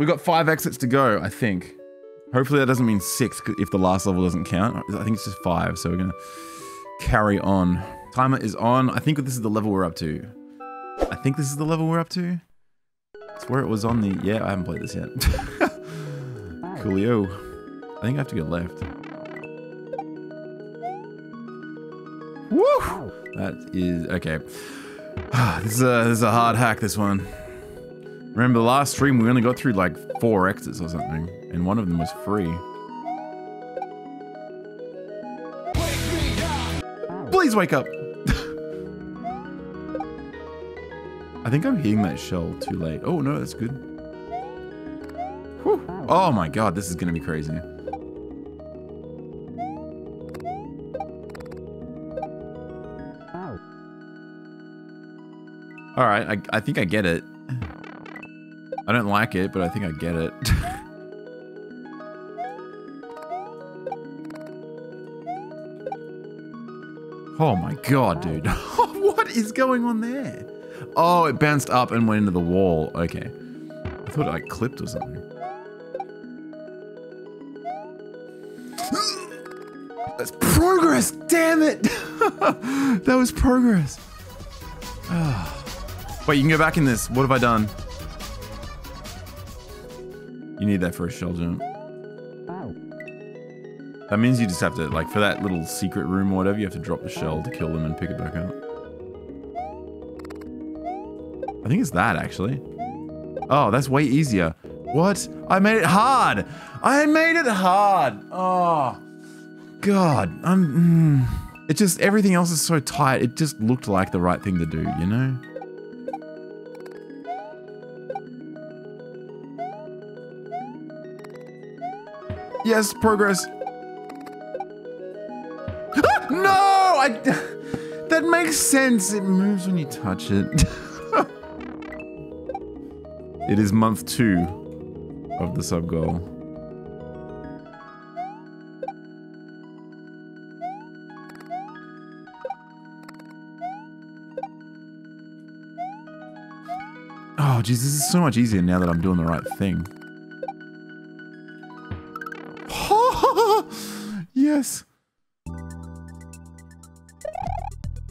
We've got five exits to go, I think. Hopefully that doesn't mean six if the last level doesn't count. I think it's just five, so we're gonna carry on. Timer is on. I think this is the level we're up to. I think this is the level we're up to. It's where it was on the... Yeah, I haven't played this yet. Coolio. I think I have to go left. Woo! That is... Okay. this, is a, this is a hard hack, this one. Remember the last stream, we only got through like four exits or something. And one of them was free. Please wake up! I think I'm hitting that shell too late. Oh, no, that's good. Whew. Oh my god, this is gonna be crazy. Alright, I, I think I get it. I don't like it, but I think I get it. oh my god, dude. what is going on there? Oh, it bounced up and went into the wall. Okay. I thought it like clipped or something. That's progress, damn it! that was progress. Wait, you can go back in this. What have I done? You need that for a shell jump. That means you just have to, like, for that little secret room or whatever, you have to drop the shell to kill them and pick it back up. I think it's that, actually. Oh, that's way easier. What? I made it hard! I made it hard! Oh. God. I'm... Mm, it just... Everything else is so tight. It just looked like the right thing to do, you know? Yes, progress. Ah, no! I... That makes sense. It moves when you touch it. It is month two of the sub goal. Oh, geez, this is so much easier now that I'm doing the right thing.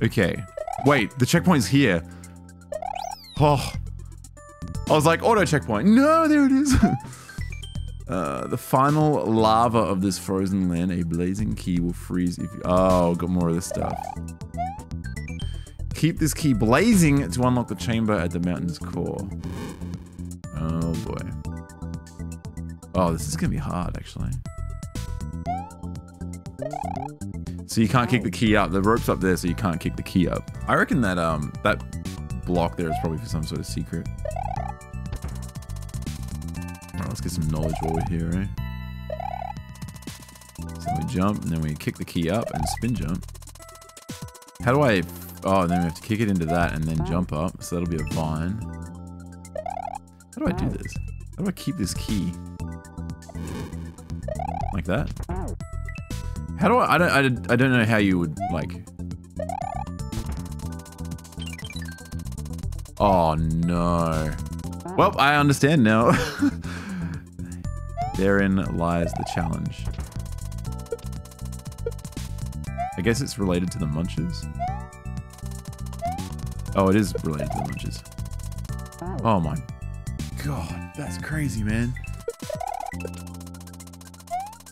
Okay. Wait, the checkpoint's here. Oh. I was like, auto checkpoint. No, there it is. uh, the final lava of this frozen land, a blazing key will freeze if you... Oh, got more of this stuff. Keep this key blazing to unlock the chamber at the mountain's core. Oh, boy. Oh, this is going to be hard, actually. So you can't kick the key up. The rope's up there, so you can't kick the key up. I reckon that um that block there is probably for some sort of secret let's get some knowledge while we're here, eh? So we jump, and then we kick the key up and spin jump. How do I... Oh, then we have to kick it into that and then jump up. So that'll be a vine. How do I do this? How do I keep this key? Like that? How do I... I don't, I, I don't know how you would, like... Oh, no. Well, I understand now. Therein lies the challenge. I guess it's related to the munchers. Oh, it is related to the munchers. Oh my god, that's crazy, man.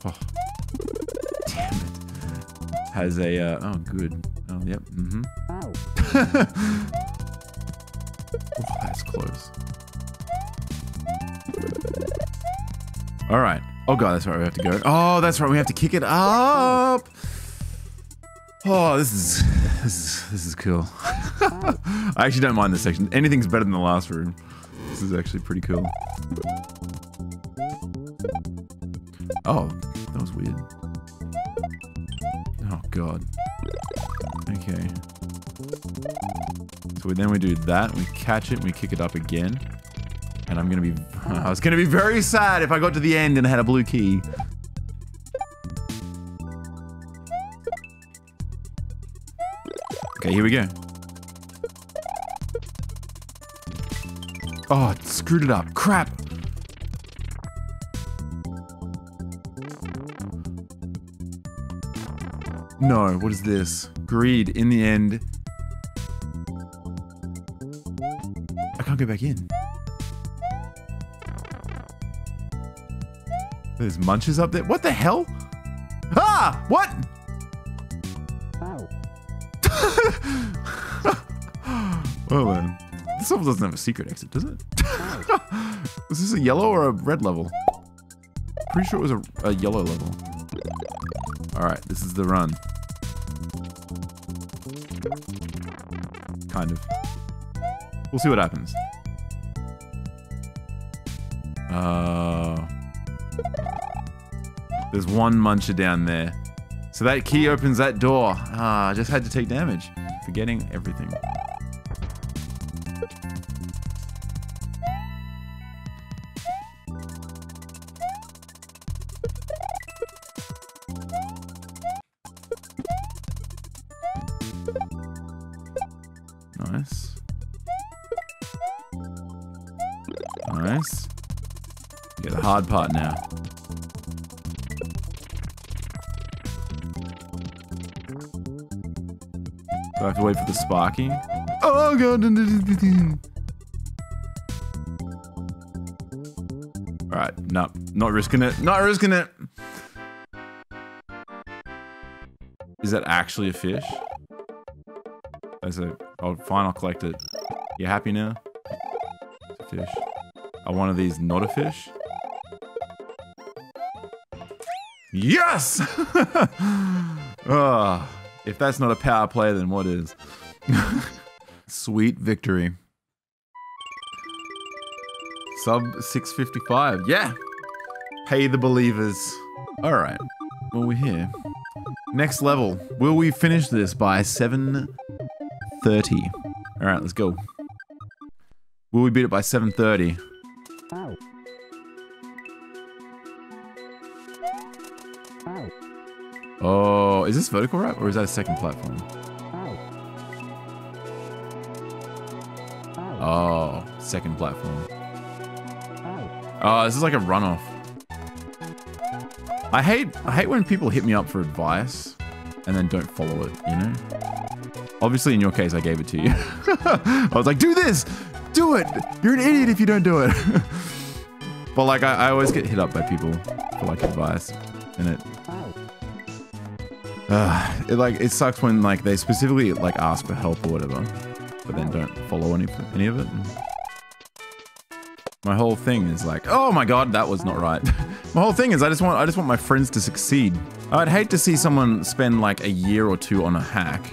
Oh. Has a, uh, oh, good. Oh, yep, mm-hmm. oh, that's close. All right. Oh god, that's right. We have to go. Oh, that's right. We have to kick it up. Oh, this is this is this is cool. I actually don't mind this section. Anything's better than the last room. This is actually pretty cool. Oh, that was weird. God. Okay. So then we do that, we catch it, we kick it up again. And I'm gonna be, I was gonna be very sad if I got to the end and I had a blue key. Okay, here we go. Oh, screwed it up. Crap. No, what is this? Greed. In the end. I can't go back in. There's munchers up there. What the hell? Ah! What? oh man. This level doesn't have a secret exit, does it? is this a yellow or a red level? Pretty sure it was a, a yellow level. Alright, this is the run. Kind of. We'll see what happens. Uh, there's one muncher down there. So that key opens that door. Ah, I just had to take damage. Forgetting everything. Hard part now. Do I have to wait for the sparking? Oh god! Alright, no, not risking it. Not risking it! Is that actually a fish? As a, oh, fine, I'll collect it. You happy now? It's a fish. Are one of these not a fish? Yes! oh, if that's not a power play, then what is? Sweet victory. Sub 655. Yeah. Pay the believers. All right. Well, we're here. Next level. Will we finish this by 7.30? All right, let's go. Will we beat it by 7.30? Oh, is this vertical wrap or is that a second platform? Oh, second platform. Oh, this is like a runoff. I hate I hate when people hit me up for advice and then don't follow it, you know? Obviously in your case I gave it to you. I was like, do this! Do it! You're an idiot if you don't do it. but like I, I always get hit up by people for like advice and it uh, it like it sucks when like they specifically like ask for help or whatever, but then don't follow any any of it. My whole thing is like, oh my god, that was not right. my whole thing is I just want I just want my friends to succeed. I'd hate to see someone spend like a year or two on a hack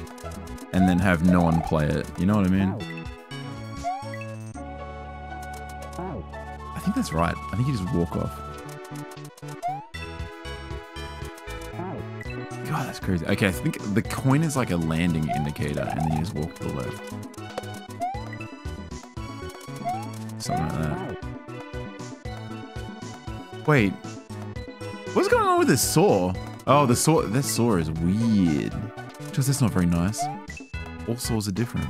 and then have no one play it. You know what I mean? I think that's right. I think you just walk off. God, that's crazy. Okay, I think the coin is like a landing indicator, and then you just walk to the left. Something like that. Wait. What's going on with this saw? Oh, the saw, this saw is weird. Just that's not very nice. All saws are different.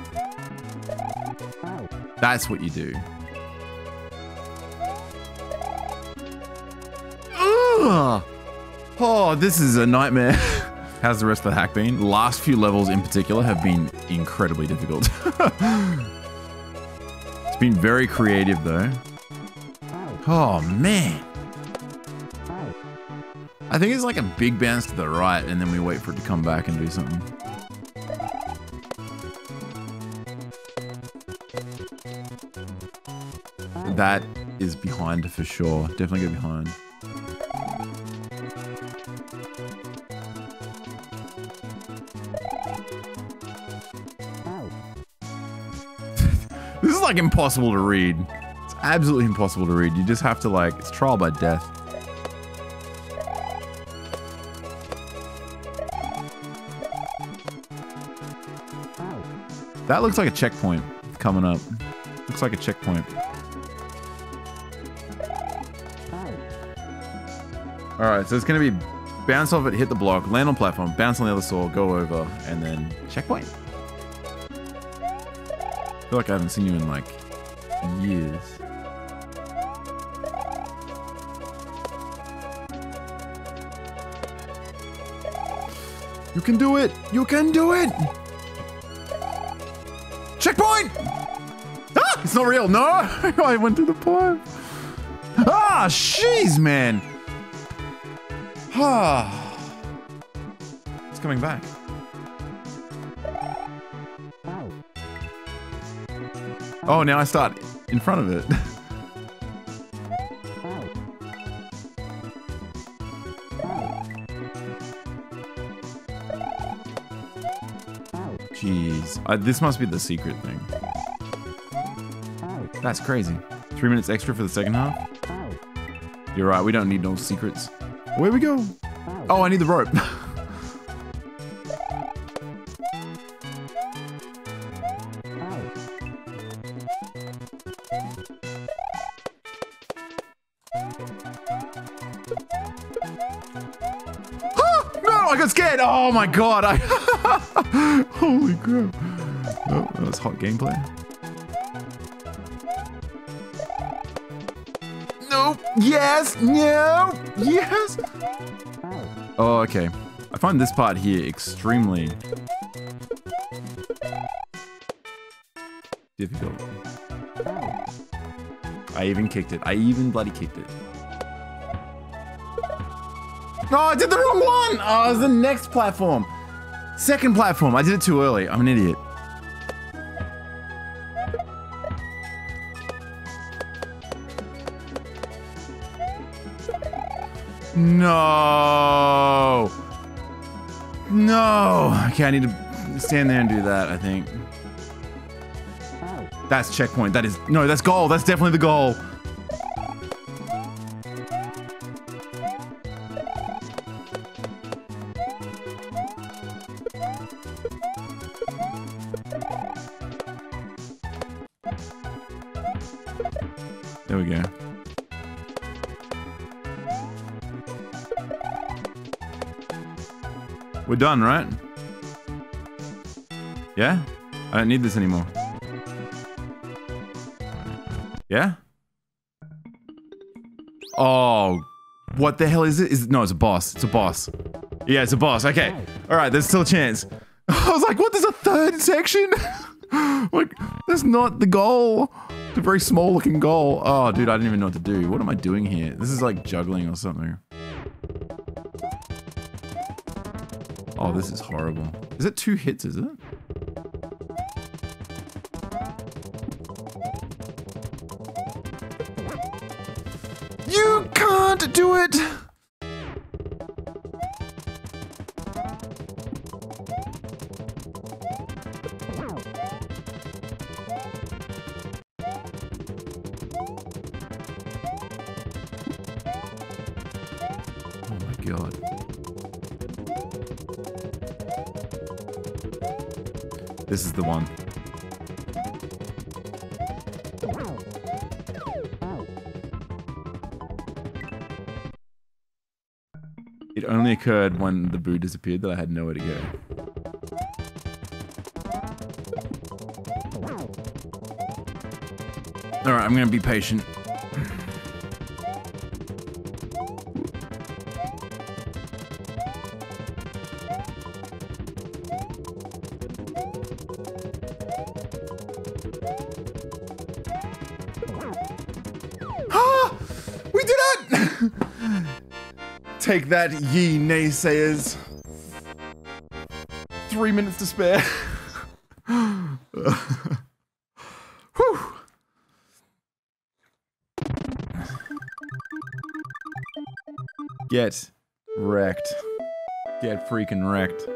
That's what you do. Ugh. Oh, this is a nightmare. How's the rest of the hack been? Last few levels in particular have been incredibly difficult. it's been very creative though. Oh man. I think it's like a big bounce to the right and then we wait for it to come back and do something. That is behind for sure. Definitely go behind. Like impossible to read. It's absolutely impossible to read. You just have to like, it's trial by death. That looks like a checkpoint coming up. Looks like a checkpoint. Alright, so it's to be bounce off it, hit the block, land on platform, bounce on the other saw, go over, and then checkpoint. Feel like I haven't seen you in like years. You can do it. You can do it. Checkpoint. Ah, it's not real. No, I went to the pipe. Ah, jeez, man. Ah, it's coming back. Oh, now I start in front of it. Jeez. This must be the secret thing. That's crazy. Three minutes extra for the second half? You're right, we don't need no secrets. Where we go? Oh, I need the rope. no, I got scared. Oh my god. I Holy crap. Oh, that was hot gameplay. Nope. Yes. No. Yes. Oh, okay. I find this part here extremely difficult. I even kicked it. I even bloody kicked it. No, I did the wrong one! Oh, it was the next platform. Second platform. I did it too early. I'm an idiot. No. No. Okay, I need to stand there and do that, I think. Oh. That's checkpoint. That is... No, that's goal. That's definitely the goal. We're done, right? Yeah? I don't need this anymore. Yeah? Oh, what the hell is it? Is no, it's a boss. It's a boss. Yeah, it's a boss. Okay. All right, there's still a chance. I was like, what? There's a third section? like, that's not the goal. It's a very small looking goal. Oh, dude, I didn't even know what to do. What am I doing here? This is like juggling or something. Oh, this is horrible. Is it two hits, is it? You can't do it! Oh my god. This is the one. It only occurred when the boo disappeared that I had nowhere to go. Alright, I'm gonna be patient. Take that, ye naysayers. Three minutes to spare. Whew. Get wrecked. Get freaking wrecked.